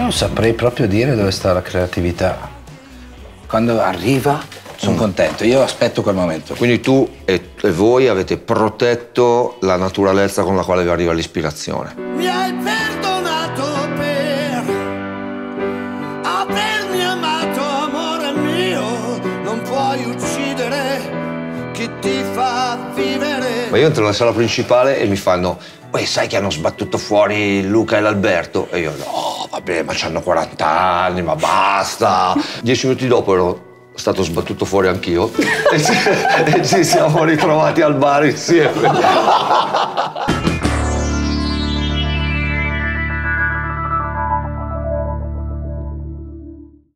non saprei proprio dire dove sta la creatività. Quando arriva, sono mm. contento. Io aspetto quel momento. Quindi tu e, e voi avete protetto la naturalezza con la quale vi arriva l'ispirazione. Mi hai perdonato per avermi amato, amore mio. Non puoi uccidere chi ti fa vivere. Ma io entro nella sala principale e mi fanno poi sai che hanno sbattuto fuori Luca e l'Alberto? E io no, vabbè, ma hanno 40 anni, ma basta. Dieci minuti dopo ero stato sbattuto fuori anch'io e ci siamo ritrovati al bar insieme.